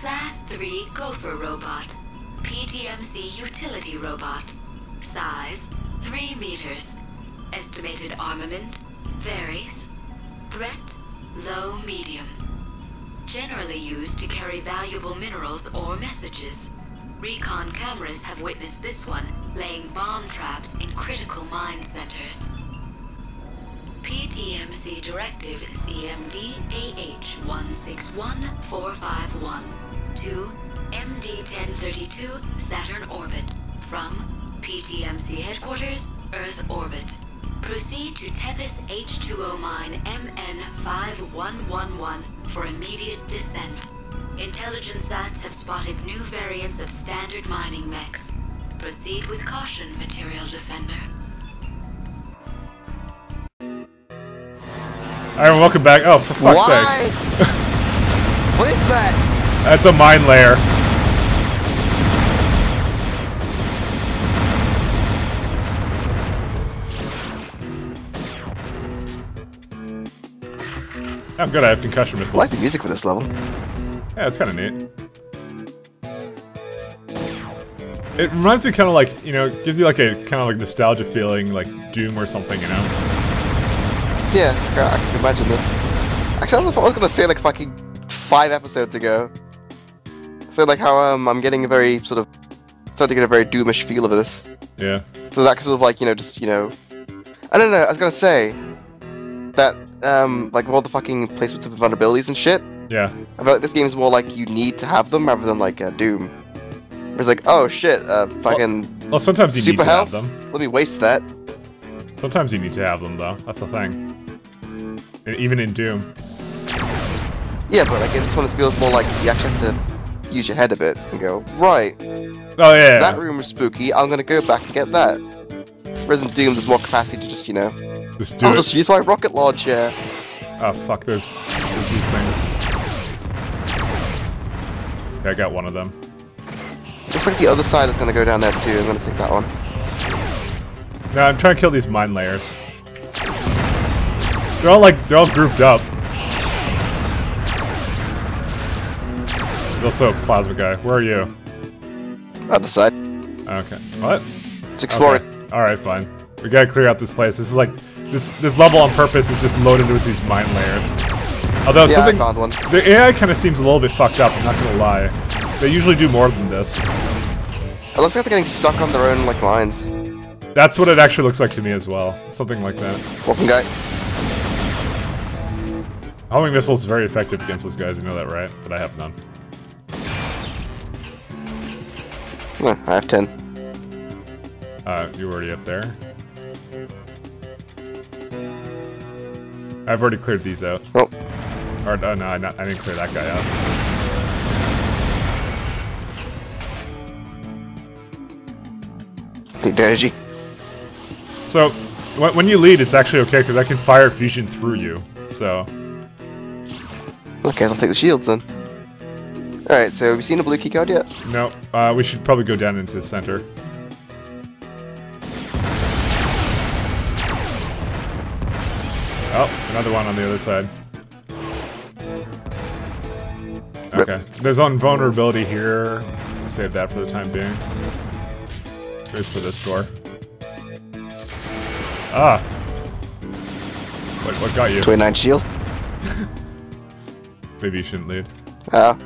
Class 3 Gopher Robot. PTMC Utility Robot. Size 3 meters. Estimated armament varies. Threat low medium. Generally used to carry valuable minerals or messages. Recon cameras have witnessed this one laying bomb traps in critical mine centers. PTMC Directive CMD AH 161451 to MD 1032 Saturn Orbit from PTMC Headquarters, Earth Orbit. Proceed to Tethys H2O Mine MN 5111 for immediate descent. Intelligence sats have spotted new variants of standard mining mechs. Proceed with caution, Material Defender. Alright, welcome back. Oh, for fuck's Why? sake. what is that? That's a mine layer. I'm good, I have concussion missiles. I like the music for this level. Yeah, it's kind of neat. It reminds me kind of like, you know, gives you like a kind of like nostalgia feeling, like Doom or something, you know? Yeah, I can imagine this. Actually, that's what I was gonna say like fucking five episodes ago. So like how um I'm getting a very sort of starting to get a very doomish feel of this. Yeah. So that sort of like you know just you know, I don't know. I was gonna say that um like all the fucking placements of vulnerabilities and shit. Yeah. I feel like this game is more like you need to have them rather than like uh, Doom. It's like oh shit, uh fucking Well, sometimes you super need to health. have them. Let me waste that. Sometimes you need to have them, though. That's the thing. Even in Doom. Yeah, but like in this one it feels more like you actually have to use your head a bit and go right. Oh, yeah. That room was spooky. I'm gonna go back and get that. Whereas in Doom, there's more capacity to just you know. Just do I'll it. just use my rocket launcher. Oh, fuck, there's, there's these things. Yeah, I got one of them. Looks like the other side is gonna go down there too. I'm gonna take that one. No, I'm trying to kill these mine layers. They're all like, they're all grouped up. There's also a plasma guy. Where are you? At the side. Okay. What? It's exploring. Okay. Alright, fine. We gotta clear out this place. This is like, this this level on purpose is just loaded with these mine layers. Although Yeah, something, I found one. the AI kind of seems a little bit fucked up, I'm not gonna lie. They usually do more than this. It looks like they're getting stuck on their own like mines. That's what it actually looks like to me as well. Something like that. Welcome, guy. Homing missile is very effective against those guys, you know that, right? But I have none. Huh, I have ten. Uh, you're already up there. I've already cleared these out. Oh, Or, oh no, I, not, I didn't clear that guy out. need energy. So, when, when you lead, it's actually okay, because I can fire fusion through you. So, Okay, I'll take the shields then. Alright, so have you seen a blue key card yet? no, uh, we should probably go down into the center. Oh, another one on the other side. Okay, there's invulnerability here. Save that for the time being. Here's for this door. Ah! What, what got you? 29 shield. Maybe you shouldn't lead. Oh.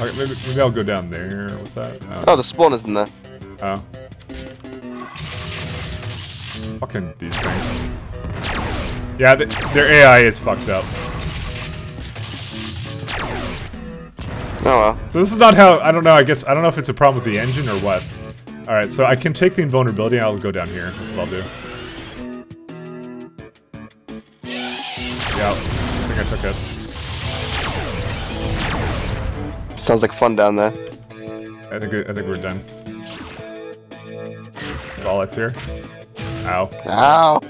Okay, maybe, maybe I'll go down there with that. Oh. Oh, the spawn is in there. Oh. Fucking these things. Yeah, th their AI is fucked up. Oh well. So this is not how, I don't know, I guess, I don't know if it's a problem with the engine or what. Alright, so I can take the invulnerability and I'll go down here. That's what I'll do. Yeah, I think I took it. Sounds like fun down there. I think, I think we're done. That's all that's here. Ow. Ow.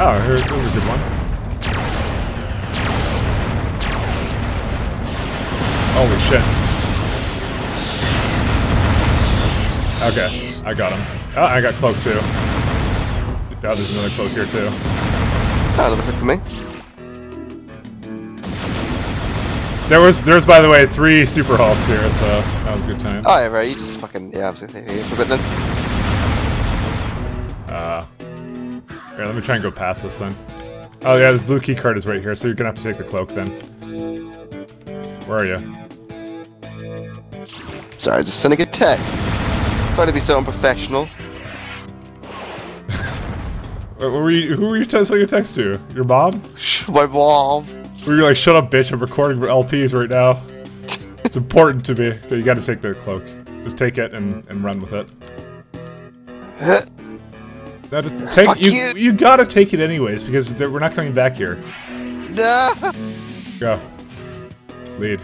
Oh, here, here's a good one. Holy shit. Okay, I got him. Oh, I got cloak too. Oh, there's another cloak here too. Oh, another for me. There was, there's by the way, three Super Hulks here, so that was a good time. Oh, yeah, right. You just fucking yeah. I was gonna say for then. Uh, here, let me try and go past this then. Oh yeah, the blue key card is right here, so you're gonna have to take the cloak then. Where are you? Sorry, it's a syndicate text. Try to be so unprofessional. What were you, who were you sending a text to? Your mom? My mom. Were like, shut up, bitch? I'm recording for LPs right now. it's important to me. You got to take the cloak. Just take it and, and run with it. Now just take Fuck you. you. You gotta take it anyways because we're not coming back here. Go. Lead.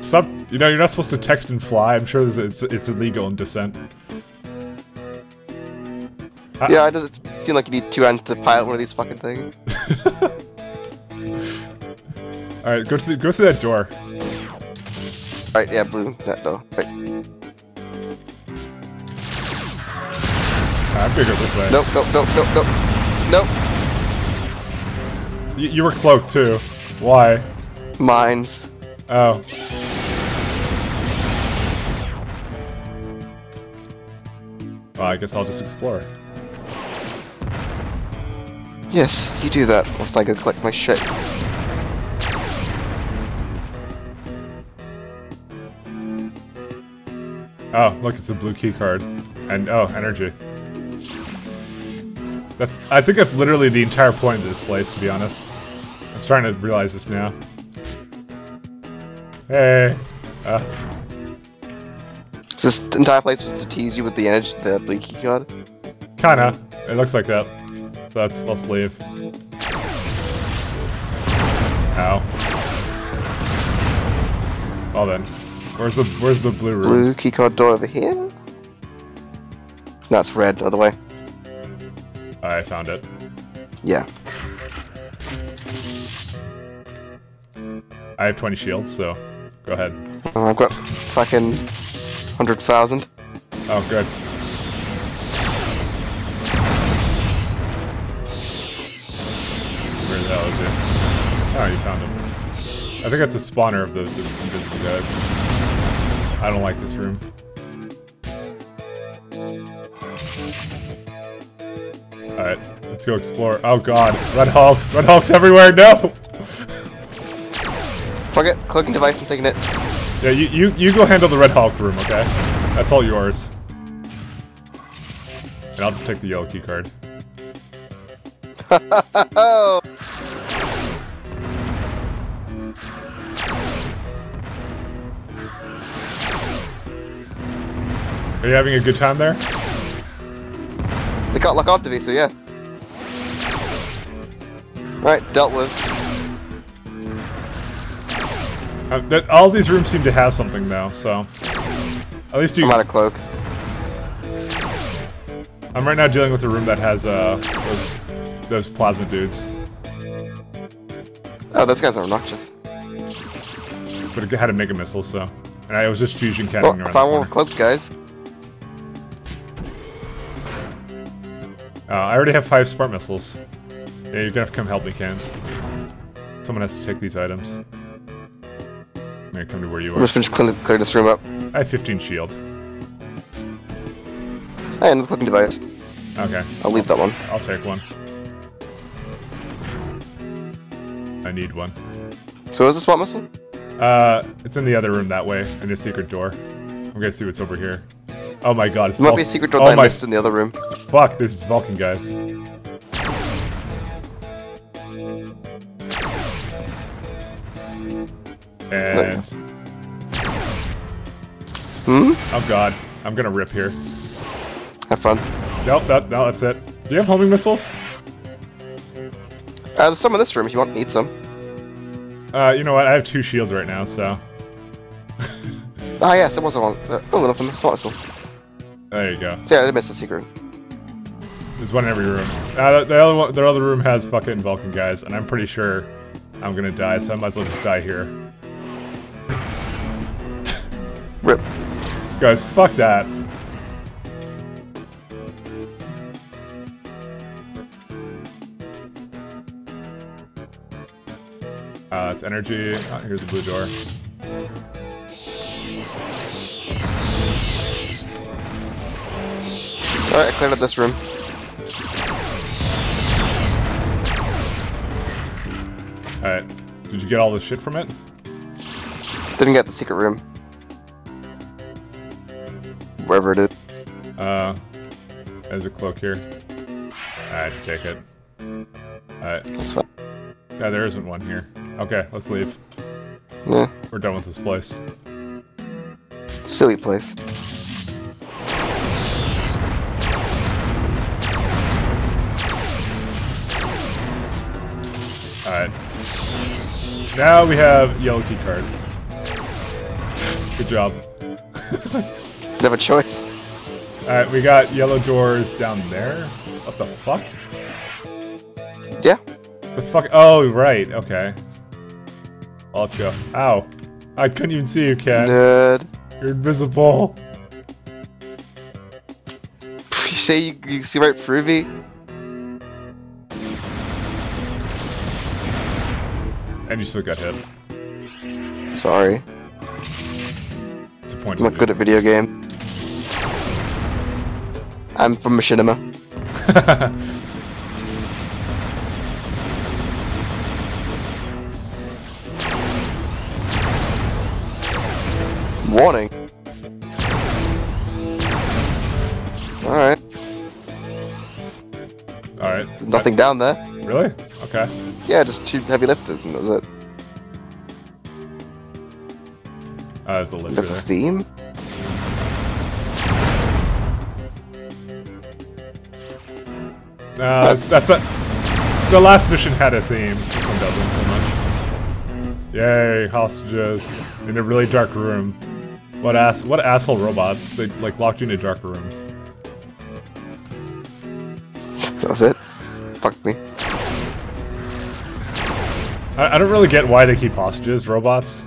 Stop. You know, you're not supposed to text and fly. I'm sure it's, it's illegal in descent. Yeah, it doesn't seem like you need two hands to pilot one of these fucking things. Alright, go to the, go through that door. All right, yeah, blue. That door. Right. I'm gonna go this way. Nope, nope, nope, nope, nope. Nope. You, you were cloaked too. Why? Mines. Oh. Well, I guess I'll just explore. Yes, you do that. Whilst I go collect my shit. Oh, look, it's a blue key card. And, oh, energy. That's, I think that's literally the entire point of this place, to be honest. I'm starting to realize this now. Hey. Uh, So this entire place was to tease you with the energy, the blue key card. kinda. It looks like that. Let's, let's leave. Ow. Well then. Where's the, where's the blue room? Blue key card door over here. No, it's red. Other way. I found it. Yeah. I have 20 shields, so go ahead. Oh, I've got fucking hundred thousand. Oh, good. Where the hell is he? Oh, you found him. I think that's a spawner of the, the invisible guys. I don't like this room. Alright, let's go explore. Oh god, Red Hulks! Red Hulks everywhere! No! Fuck it. Cloaking device. I'm taking it. Yeah, you, you, you go handle the Red Hulk room, okay? That's all yours. And I'll just take the yellow key card. Are you having a good time there? They got lock onto me, so yeah. Right, dealt with. Uh, that, all these rooms seem to have something though, so at least you. I'm out of cloak. I'm right now dealing with a room that has uh those those plasma dudes, Oh, those guys are obnoxious. but it had a mega missile, so and I was just fusion Well, cannoning around if I want cloaked guys. Uh, I already have five smart missiles. Yeah, you're gonna have to come help me, Cams. Someone has to take these items. I'm gonna come to where you are. I'm just finish clear, clear this room up. I have 15 shield. Hey, the cloaking device. Okay, I'll leave that one. I'll take one. I need one. So is the spot missile? Uh, it's in the other room that way, in the secret door. I'm gonna see what's over here. Oh my god, it's There might be a secret door oh that I missed in the other room. fuck, this is Vulcan guys. And Hmm? oh god, I'm gonna rip here. Have fun. Nope, that, no, that's it. Do you have homing missiles? Uh, there's some in this room if you want. Need some. Uh, you know what? I have two shields right now, so Ah, yes, there was one. Uh, oh, nothing. Spot missile. There you go. So yeah, I missed miss the secret. There's one in every room. Uh, the, the other one, the other room has fucking Vulcan guys, and I'm pretty sure I'm gonna die, so I might as well just die here. Rip. Guys, fuck that. Uh, it's energy. Oh, here's the blue door. Alright, I cleared up this room. Alright. Did you get all the shit from it? Didn't get the secret room. Wherever it is. Uh, there's a cloak here. Alright, take it. Alright. That's fine. Yeah, there isn't one here. Okay, let's leave. Yeah. We're done with this place. Silly place. Now we have yellow key card. Good job. Did have a choice. Alright, we got yellow doors down there. What the fuck? Yeah. The fuck? Oh, right. Okay. Well, let's go. Ow. I couldn't even see you, cat. Nerd. You're invisible. You say you, you see right through me? And you still got hit. Sorry. Disappointed. I'm not good at video game. I'm from Machinima. Warning. Alright. Alright. There's nothing down there. Really? Okay. Yeah, just two heavy lifters and that's it. Uh, there's a lifter That's a theme? No, that's, that's a. The last mission had a theme. This one doesn't so much. Yay, hostages in a really dark room. What ass? What asshole robots? They like locked you in a dark room. That was it. Fuck me. I, I don't really get why they keep hostages, robots.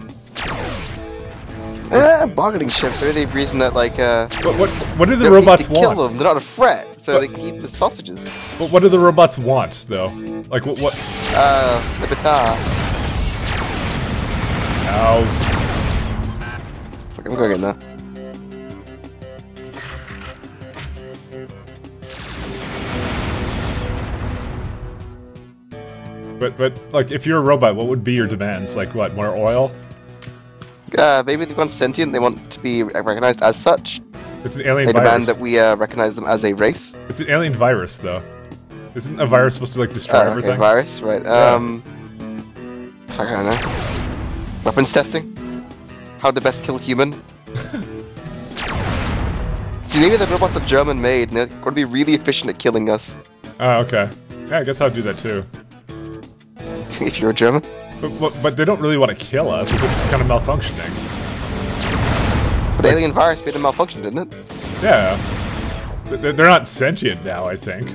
Eh, bargaining chips are the reason that like uh What what what do the robots to kill them. They're not a threat, so they can keep the hostages. But what do the robots want though? Like what what? Uh, the guitar. Cows. Fuck, I'm going in there. But but like if you're a robot, what would be your demands? Like what? More oil? Uh, maybe they want sentient. They want to be recognized as such. It's an alien They virus. demand that we uh, recognize them as a race. It's an alien virus though. Isn't a virus supposed to like destroy Uh, okay, everything? virus, right? Yeah. Um, fuck, I don't know. Weapons testing. How to best kill human. See, maybe the robots are German made, and they're going to be really efficient at killing us. Oh, okay. Yeah, I guess I'd do that too. if you're a German. But, but, but they don't really want to kill us. They're just kind of malfunctioning. But alien virus made them malfunction, didn't it? Yeah. They're not sentient now, I think.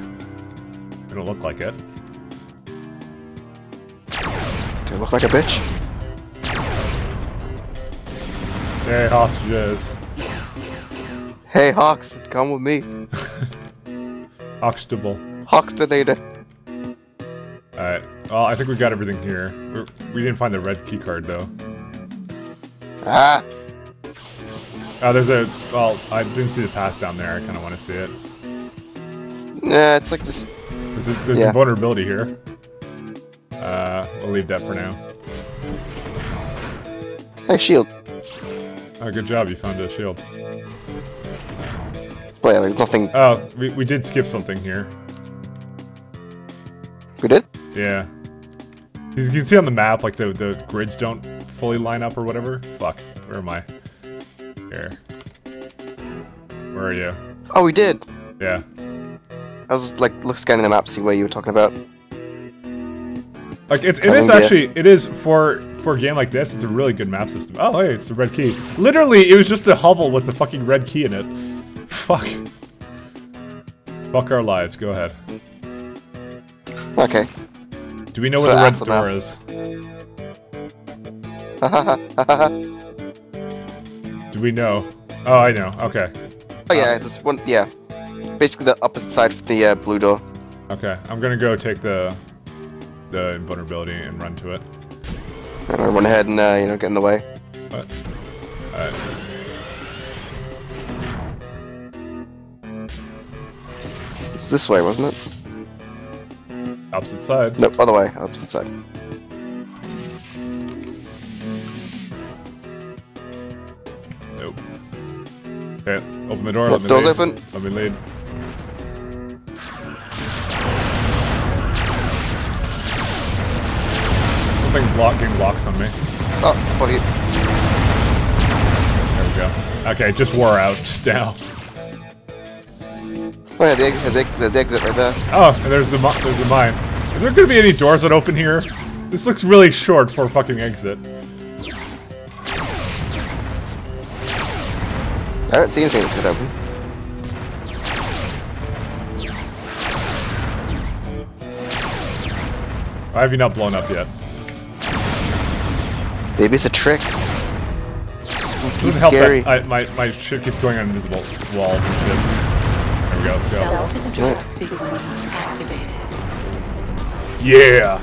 They don't look like it. Do I look like a bitch? Hey, hostages. Hey, Hawks, come with me. Oxtable. Hawks Alright. Well, I think we got everything here. We're, didn't find the red key card, though. Ah! Oh, there's a... Well, I didn't see the path down there. I kind of want to see it. Nah, it's like just. There's, a, there's Yeah. some vulnerability here. Uh, we'll leave that for now. Hey, shield. Oh, good job. You found a shield. But yeah, there's nothing. Oh, we, we did skip something here. Yeah. You can see on the map, like, the, the grids don't fully line up or whatever. Fuck. Where am I? Here. Where are you? Oh, we did. Yeah. I was like look scanning the map, see where you were talking about. Like, it's, it is actually, it is, for, for a game like this, it's a really good map system. Oh, hey, it's the red key. Literally, it was just a hovel with the fucking red key in it. Fuck. Fuck our lives. Go ahead. Okay. Do we know So where the red door now. is? Do we know? Oh, I know. Okay. Oh yeah, this one. Yeah, basically the opposite side of the uh, blue door. Okay. I'm gonna go take the the invulnerability and run to it. And gonna run ahead and uh, you know get in the way. What? Alright. It's this way, wasn't it? Opposite side. Nope, other way, opposite side. Nope. Okay, open the door. Me door's lead. open. Let me lead. Something blocking blocks on me. Oh, fuck you. There we go. Okay, just wore out just now. Oh yeah, the there's, the exit right there. Oh, and there's the there's the mine. Is there gonna be any doors that open here? This looks really short for a fucking exit. I don't see anything that could open. Why have you not blown up yet? Maybe it's a trick. Spooky, Doesn't help scary. that I, my my shit keeps going on invisible walls and shit go. Self-destruct sequence activated. Yeah!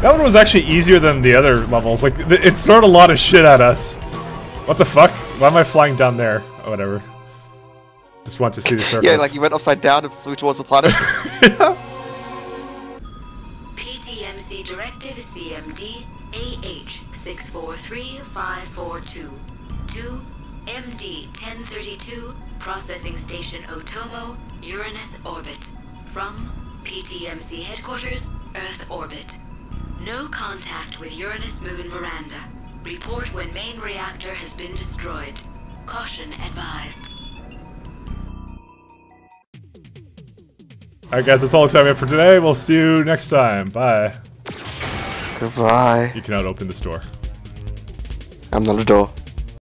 That one was actually easier than the other levels. Like, it thrown a lot of shit at us. What the fuck? Why am I flying down there? Oh, whatever. Just want to see the surface. yeah, like you went upside down and flew towards the planet. yeah. PTMC Directive CMD AH643542. 2 MD-1032, processing station Otomo, Uranus orbit. From PTMC headquarters, Earth orbit. No contact with Uranus moon Miranda. Report when main reactor has been destroyed. Caution advised. Alright guys, that's all the time we have for today. We'll see you next time. Bye. Goodbye. You cannot open this door. I'm not a door.